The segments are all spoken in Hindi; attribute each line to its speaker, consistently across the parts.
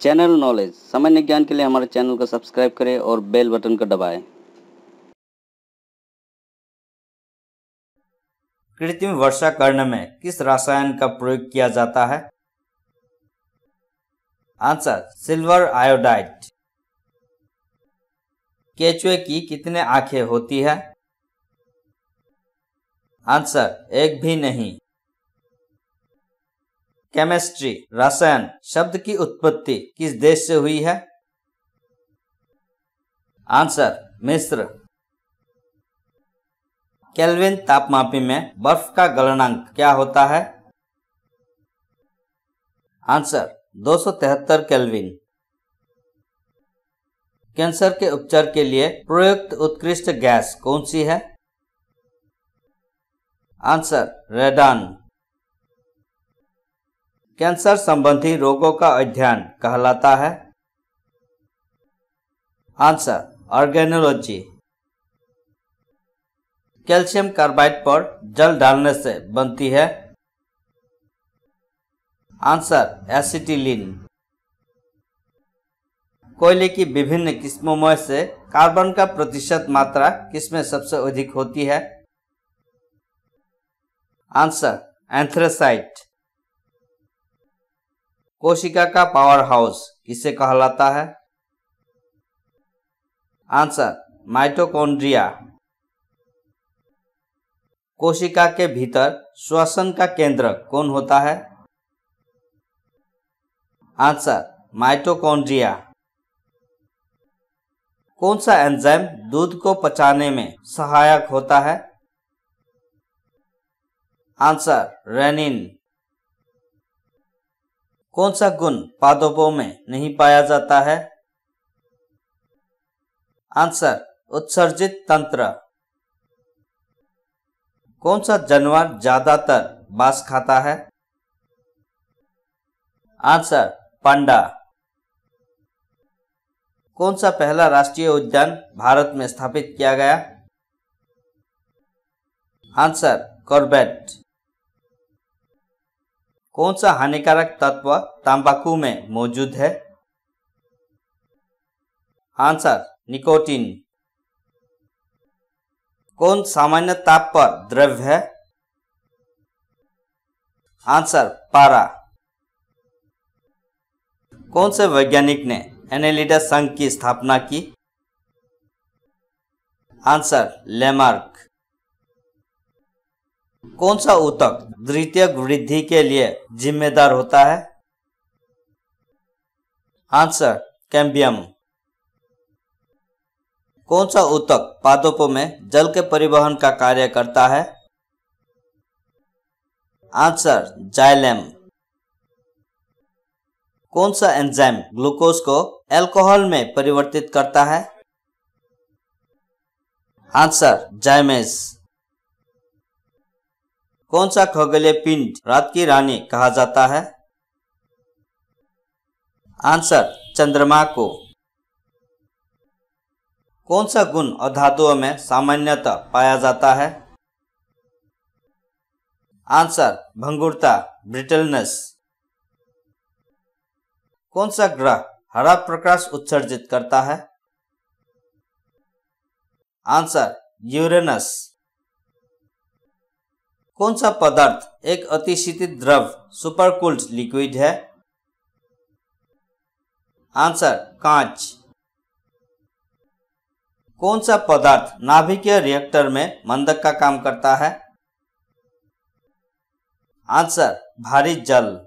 Speaker 1: जनरल नॉलेज सामान्य ज्ञान के लिए हमारे चैनल को सब्सक्राइब करें और बेल बटन को दबाएँ।
Speaker 2: कृत्रिम वर्षा करने में किस रसायन का प्रयोग किया जाता है? आंसर सिल्वर आयोडाइड केचुए की कितने आँखें होती है? आंसर एक भी नहीं। केमिस्ट्री, रसायन, शब्द की उत्पत्ति किस देश से हुई है? आंसर, मिस्र। केल्विन तापमापी में बर्फ़ का गलनांक क्या होता है? Answer 273 kelvin. कैंसर के उपचार के लिए प्रयुक्त उत्कृष्ट गैस कौन सी है? Answer, radon. कैंसर संबंधी रोगों का अध्ययन कहलाता है। Answer, organology. कैल्शियम कार्बाइड पर जल डालने से बनती है। Answer, acetylene. कोयले की विभिन्न किस्मों में से कार्बन का प्रतिशत मात्रा किसमें सबसे अधिक होती है? Answer, anthracite. कोशिका का पावर हाउस किसे कहलाता है? Answer, mitochondria. कोशिका के भीतर श्वसन का केंद्र कौन होता है? Answer, mitochondria. कौन सा एंजाइम दूध को पचाने में सहायक होता है? Answer, rennin. कौन सा गुण पादपों में नहीं पाया जाता है? आंसर, उत्सर्जित तंत्र। कौन सा जानवर ज़्यादातर बाँस खाता है? Answer, panda. कौन सा पहला राष्ट्रीय उद्यान भारत में स्थापित किया गया? Answer, Corbett. कौन सा हानिकारक तत्व तंबाकू में मौजूद है? Answer, nicotine. कौन सामान्य ताप पर द्रव्य है? आंसर, पारा। कौन से वैज्ञानिक ने एनेलिडा संघ की स्थापना की? Answer, Lamarck. कौन सा ऊतक द्वितीय वृद्धि के लिए जिम्मेदार होता है? Answer, cambium. कौन सा ऊतक पादपों में जल के परिवहन का कार्य करता है? Answer, xylem. कौन सा एंजाइम ग्लूकोज को अल्कोहल में परिवर्तित करता है? आंसर जाइमेस कौन सा खगोलीय पिंड रात की रानी कहा जाता है? आंसर, चंद्रमा को। कौन सा गुण अधातुओं में सामान्यतः पाया जाता है? आंसर, भंगुरता, ब्रिटलनेस। कौन सा ग्रह हरा प्रकाश उत्सर्जित करता है? Answer, Uranus. कौन सा पदार्थ एक अतिशीतित द्रव, सुपरकूल्ड लिक्विड है? आंसर, कांच। कौन सा पदार्थ नाभिकीय रिएक्टर में मंदक का काम करता है? आंसर, भारी जल।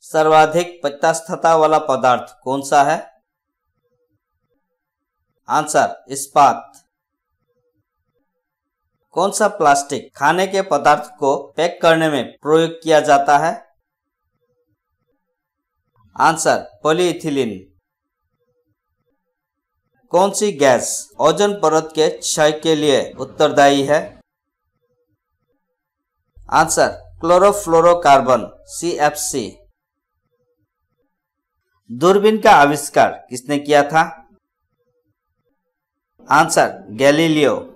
Speaker 2: सर्वाधिक पचास्थता वाला पदार्थ कौन सा है? आंसर, इस्पात। कौन सा प्लास्टिक खाने के पदार्थ को पैक करने में प्रयोग किया जाता है? Answer, polyethylene. कौन सी गैस ओजन परत के क्षय के लिए उत्तरदायी है? Answer, chlorofluorocarbon C F C दूरबीन का आविष्कार किसने किया था? Answer, Galileo.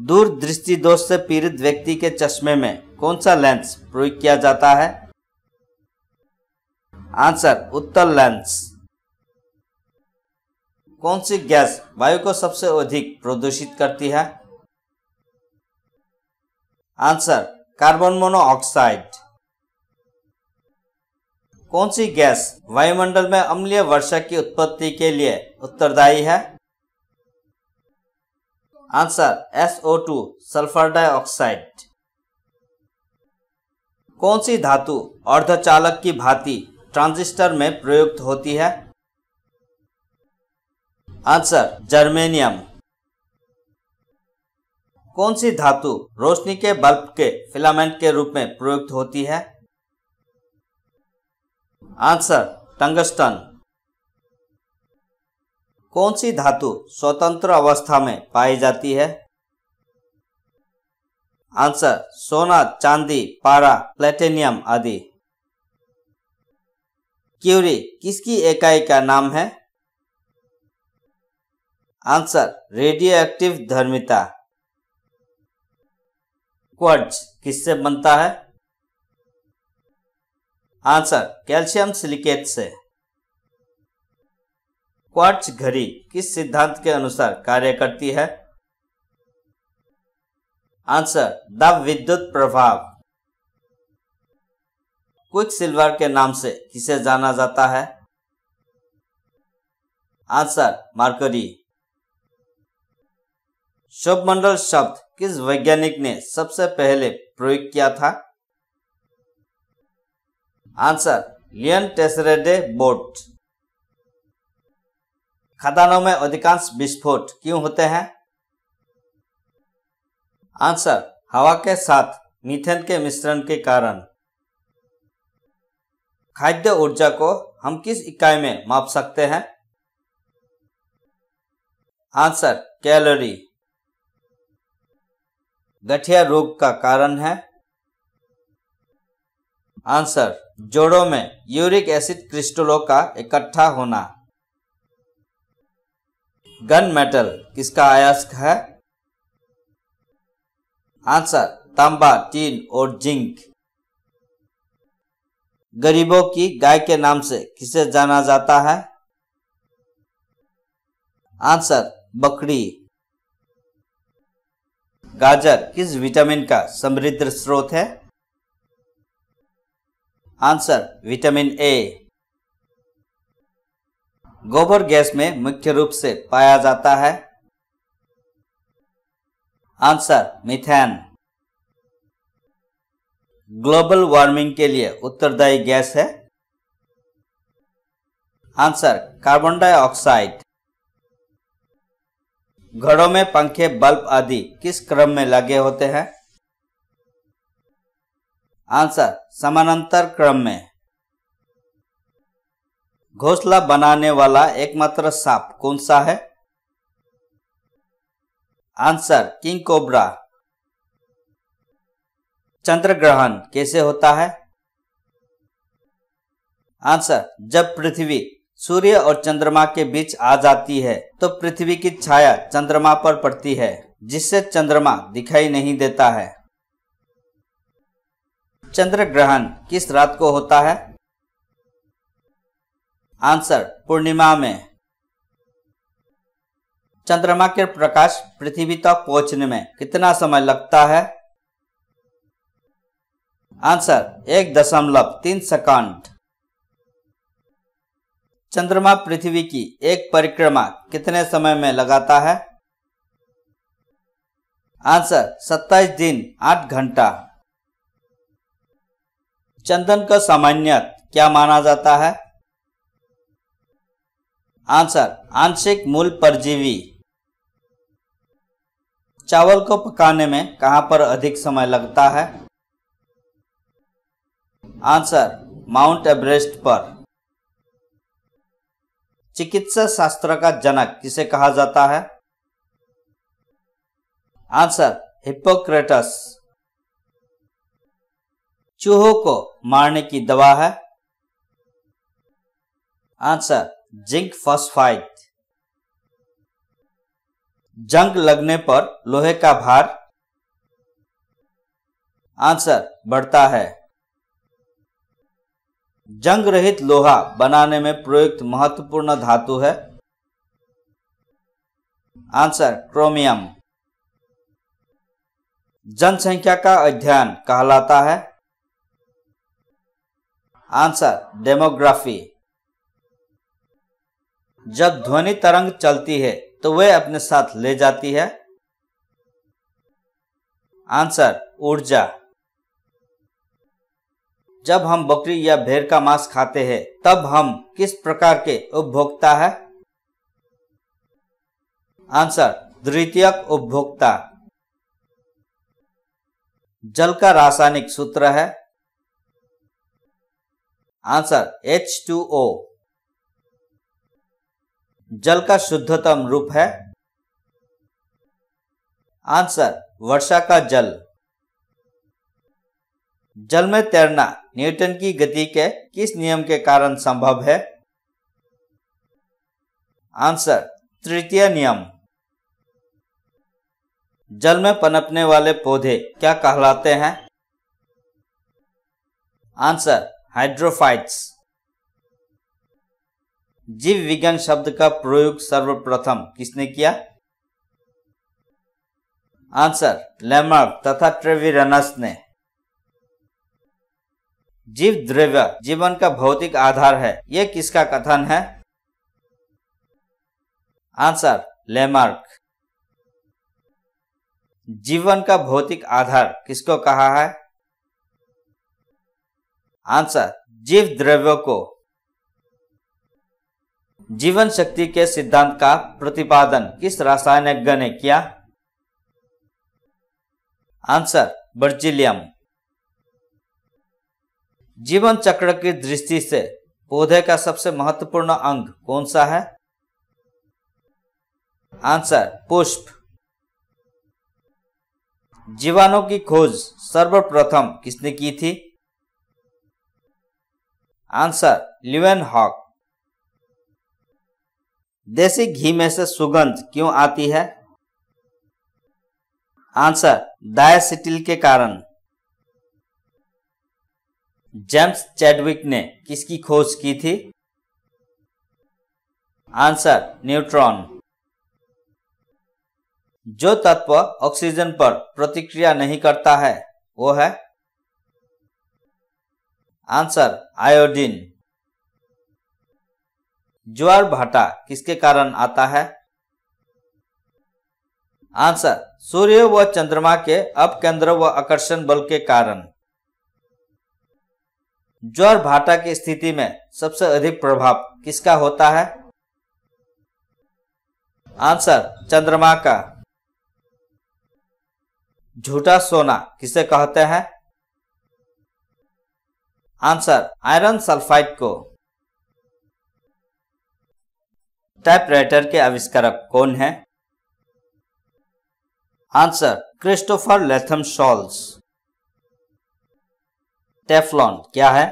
Speaker 2: दूर दृष्टि दोष से पीड़ित व्यक्ति के चश्मे में कौन सा लेंस प्रयोग किया जाता है? आंसर उत्तर लेंस। कौन सी गैस वायु को सबसे अधिक प्रदूषित करती है? Answer, carbon monoxide. कौन सी गैस वायुमंडल में अम्लीय वर्षा की उत्पत्ति के लिए उत्तरदायी है? आंसर SO2 सल्फ़र डाइऑक्साइड कौन सी धातु अर्धचालक की भांति ट्रांजिस्टर में प्रयुक्त होती है? आंसर जर्मेनियम कौन सी धातु रोशनी के बल्ब के फिलामेंट के रूप में प्रयुक्त होती है? आंसर टंगस्टन कौन सी धातु स्वतंत्र अवस्था में पाई जाती है? आंसर, सोना, चांदी, पारा, प्लेटिनियम आदि। क्यूरी, किसकी इकाई का नाम है? आंसर रेडियो एक्टिव धर्मिता। क्वर्ट्ज, किससे बनता है? आंसर, कैल्शियम सिलिकेट से। क्वार्ट्ज घड़ी किस सिद्धांत के अनुसार कार्य करती है? आंसर, द विद्युत प्रभाव। क्विक सिल्वर के नाम से किसे जाना जाता है? Answer, Mercury. शुभ मंडल शब्द किस वैज्ञानिक ने सबसे पहले प्रयोग किया था? आंसर, लियन टेसरेडे बोट। खदानों में अधिकांश विस्फोट क्यों होते हैं? आंसर, हवा के साथ मीथेन के मिश्रण के कारण। खाद्य ऊर्जा को हम किस इकाई में माप सकते हैं? Answer, calorie. गठिया रोग का कारण है। आंसर, जोड़ों में यूरिक एसिड क्रिस्टलों का इकट्ठा होना। गन मेटल किसका अयस्क है? आंसर तांबा टीन और जिंक गरीबों की गाय के नाम से किसे जाना जाता है? आंसर बकरी. गाजर, किस विटामिन का समृद्ध स्रोत है? आंसर विटामिन ए गोबर गैस में मुख्य रूप से पाया जाता है। Answer, methane. ग्लोबल वार्मिंग के लिए उत्तरदायी गैस है। Answer, carbon dioxide. घरों में पंखे, बल्ब आदि किस क्रम में लगे होते हैं? आंसर, समानांतर क्रम में। घोंसला बनाने वाला एकमात्र सांप कौन सा है? Answer, king cobra. चंद्र ग्रहण कैसे होता है? आंसर, जब पृथ्वी सूर्य और चंद्रमा के बीच आ जाती है तो पृथ्वी की छाया चंद्रमा पर पड़ती है, जिससे चंद्रमा दिखाई नहीं देता है। चंद्र ग्रहण किस रात को होता है? आंसर, पूर्णिमा में। चंद्रमा के प्रकाश पृथ्वी तक पहुँचने में कितना समय लगता है? आंसर, एक दशमलव तीन सेकंड। चंद्रमा पृथ्वी की एक परिक्रमा कितने समय में लगाता है? आंसर 27 दिन, आठ घंटा। चंदन का सामान्य क्या माना जाता है? आंसर, आंशिक मूल परजीवी। चावल को पकाने में कहाँ पर अधिक समय लगता है? आंसर, माउंट एवरेस्ट पर। चिकित्सा शास्त्र का जनक किसे कहा जाता है? आंसर हिपोक्रेटस चूहों को मारने की दवा है। Answer zinc phosphide. जंग लगने पर लोहे का भार। आंसर बढ़ता है। जंग रहित लोहा बनाने में प्रयुक्त महत्वपूर्ण धातु है। Answer chromium. जनसंख्या का अध्ययन कहलाता है। Answer demography. जब ध्वनि तरंग चलती है तो वह अपने साथ ले जाती है। आंसर, ऊर्जा। जब हम बकरी या भेड़ का मांस खाते हैं, तब हम किस प्रकार के उपभोक्ता है? आंसर, द्वितीयक उपभोक्ता। जल का रासायनिक सूत्र है। आंसर H2O जल का शुद्धतम रूप है। आंसर, वर्षा का जल। जल में तैरना न्यूटन की गति के किस नियम के कारण संभव है? आंसर, तृतीय नियम। जल में पनपने वाले पौधे क्या कहलाते हैं? Answer, hydrophytes. जीव विज्ञान शब्द का प्रयोग सर्वप्रथम किसने किया? आंसर लेमर्क तथा ट्रेविरनस ने। जीव द्रव्य, जीवन का भौतिक आधार है, यह किसका कथन है? आंसर लेमार्क जीवन का भौतिक आधार किसको कहा है? आंसर, जीव द्रव्यों को। जीवन शक्ति के सिद्धांत का प्रतिपादन किस रासायनिक ने किया? Answer, Berzelius. जीवन चक्र की दृष्टि से पौधे का सबसे महत्वपूर्ण अंग कौन सा है? आंसर, पुष्प। जीवाणु की खोज सर्वप्रथम किसने की थी? Answer, Leeuwenhoek. देसी घी में से सुगंध क्यों आती है? आंसर, डायसिटिल के कारण। जेम्स चैडविक ने किसकी खोज की थी? Answer, neutron. जो तत्व ऑक्सीजन पर प्रतिक्रिया नहीं करता है, वो है? Answer, iodine. ज्वार भाटा किसके कारण आता है? आंसर, सूर्य व चंद्रमा के अपकेंद्र व आकर्षण बल के कारण। ज्वर भाटा की स्थिति में सबसे अधिक प्रभाव किसका होता है? आंसर, चंद्रमा का। झूठा सोना किसे कहते हैं? आंसर, आयरन सल्फाइड को। टाइपराइटर के आविष्कारक कौन है? Answer Christopher Latham Sholes Teflon क्या है?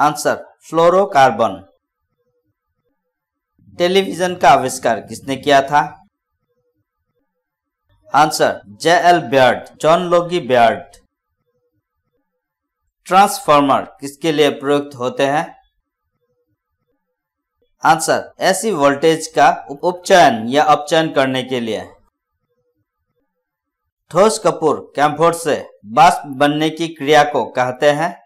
Speaker 2: आंसर फ्लोरोकार्बन टेलीविज़न का आविष्कार किसने किया था? Answer J L Baird John Logie Baird transformer किसके लिए प्रयुक्त होते हैं? आंसर ऐसी वोल्टेज का उपचयन या अपचयन करने के लिए। ठोस कपूर कैम्फोर से बाष्प बनने की क्रिया को कहते हैं।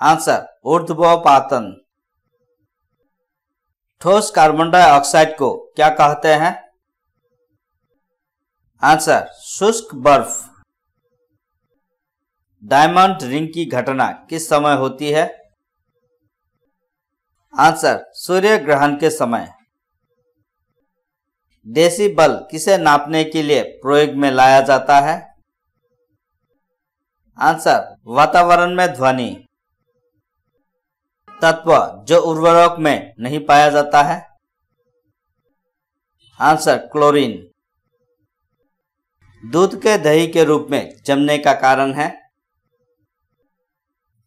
Speaker 2: आंसर ऊर्ध्वपातन ठोस कार्बन डाइऑक्साइड को क्या कहते हैं? आंसर शुष्क बर्फ़। डायमंड रिंग की घटना किस समय होती है? आंसर सूर्य ग्रहण के समय। देसी बल किसे नापने के लिए प्रयोग में लाया जाता है? आंसर, वातावरण में ध्वनि। तत्व, जो उर्वरक में नहीं पाया जाता है। Answer, chlorine. दूध के दही के रूप में जमने का कारण है।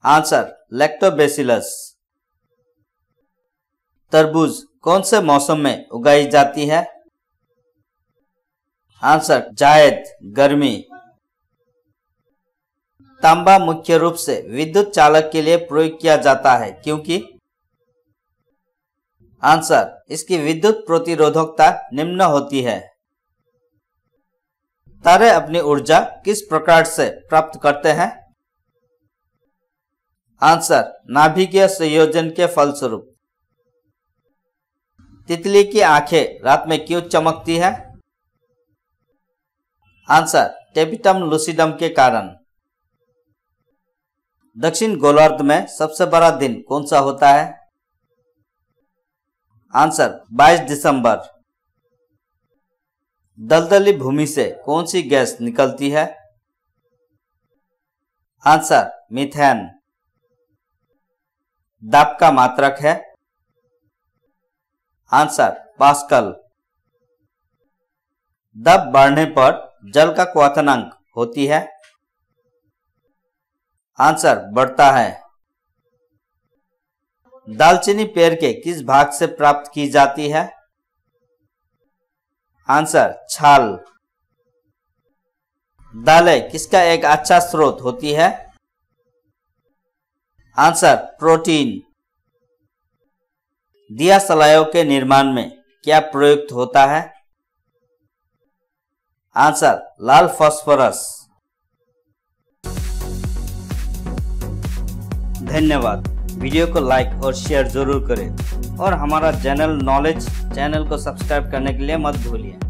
Speaker 2: आंसर लैक्टोबेसिलस तरबूज कौन से मौसम में उगाई जाती है? आंसर, जायद, गर्मी। तांबा मुख्य रूप से विद्युत चालक के लिए प्रयोग किया जाता है, क्योंकि? आंसर, इसकी विद्युत प्रतिरोधकता निम्न होती है। तारे अपनी ऊर्जा किस प्रकार से प्राप्त करते हैं? आंसर, नाभिकीय संयोजन के फलस्वरूप। तितली की आँखें रात में क्यों चमकती है? आंसर, टेपिटम लुसिडम के कारण। दक्षिण गोलार्ध में सबसे बड़ा दिन कौन सा होता है? आंसर 22 दिसंबर। दलदली भूमि से कौन सी गैस निकलती है? Answer, methane. दाब का मात्रक है। Answer, pascal. दब बढ़ने पर जल का क्वाथनांक होती है। आंसर, बढ़ता है। दालचीनी पेड़ के किस भाग से प्राप्त की जाती है? आंसर, छाल। दालें किसका एक अच्छा स्रोत होती है? Answer, protein. दिया सलायों के निर्माण में क्या प्रयुक्त होता है? आंसर, लाल फॉस्फोरस। धन्यवाद। वीडियो को लाइक और शेयर ज़रूर करें और हमारा जनरल नॉलेज चैनल को सब्सक्राइब करने के लिए मत भूलिए।